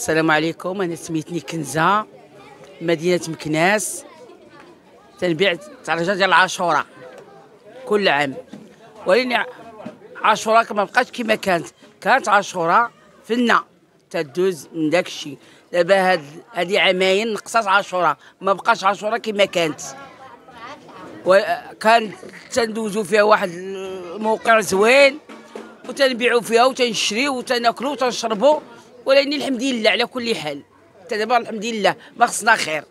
السلام عليكم. أنا سميتني كنزة مدينة مكناس. تنبيع الثلاجه ديال العاشورة كل عام. ولكن عاشورة ما بقاتش كما كانت. كانت عاشورة فنة تدوز من داك الشيء. دابا هاد هادي عامين نقصات عاشورة. ما بقاش عاشورة كما كانت. وكان تندوزو فيها واحد الموقع زوين وتنبيعوا فيها وتنشريو وتناكلوا وتنشربوا ولكن الحمد لله على كل حال. حتى دابا الحمد لله ما خصنا خير.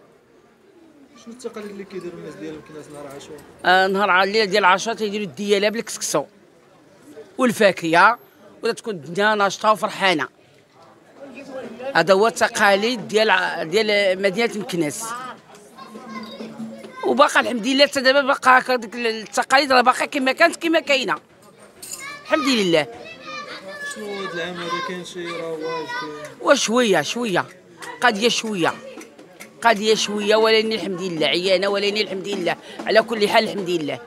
شنو التقاليد اللي كيديروا الناس ديال مكناس نهار عاشوراء آه نهار على الليل ديال العشرة تيديروا الديالة بالكسكسو والفاكهة وتكون الدنيا ناشطة وفرحانة. هذا هو التقاليد ديال ديال مدينة مكناس. وباقا الحمد لله حتى دابا باقا هكا التقاليد راه باقا كما كانت كما كاينة. الحمد لله. شنو هاد العام هذا كاين شي رواج وشوية شوية. قضية شوية. قضية شوية ولكن الحمد لله عيانة ولكن الحمد لله. على كل حال الحمد لله.